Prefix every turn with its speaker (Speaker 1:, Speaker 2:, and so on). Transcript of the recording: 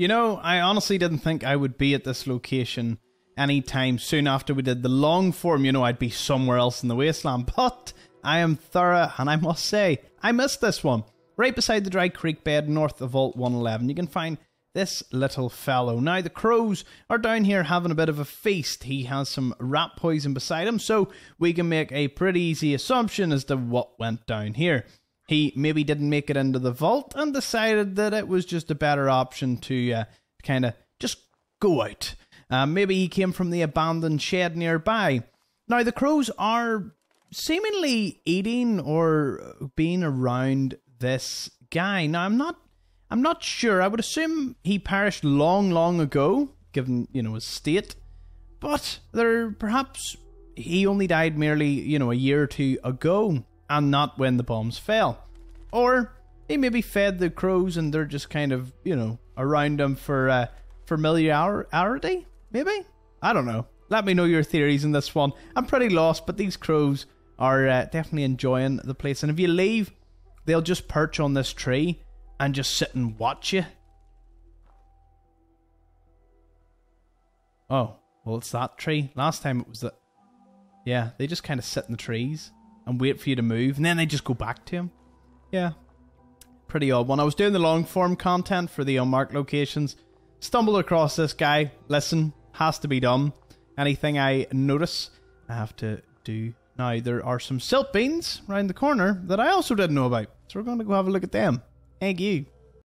Speaker 1: You know, I honestly didn't think I would be at this location anytime soon after we did the long form. You know, I'd be somewhere else in the wasteland, but I am thorough, and I must say, I missed this one. Right beside the Dry Creek bed, north of Vault 111, you can find this little fellow. Now, the crows are down here having a bit of a feast. He has some rat poison beside him, so we can make a pretty easy assumption as to what went down here he maybe didn't make it into the vault and decided that it was just a better option to uh, kind of just go out. Uh, maybe he came from the abandoned shed nearby. Now, the crows are seemingly eating or being around this guy. Now, I'm not, I'm not sure. I would assume he perished long, long ago, given you know his state. But there, perhaps he only died merely you know a year or two ago and not when the bombs fell. Or he maybe fed the crows and they're just kind of, you know, around them for uh, familiarity, maybe? I don't know. Let me know your theories in this one. I'm pretty lost, but these crows are uh, definitely enjoying the place. And if you leave, they'll just perch on this tree and just sit and watch you. Oh, well, it's that tree. Last time it was that. Yeah, they just kind of sit in the trees and wait for you to move, and then they just go back to him. Yeah, pretty odd one. I was doing the long form content for the unmarked locations, stumbled across this guy. Listen, has to be done. Anything I notice, I have to do. Now, there are some silt beans around the corner that I also didn't know about, so we're going to go have a look at them. Thank you.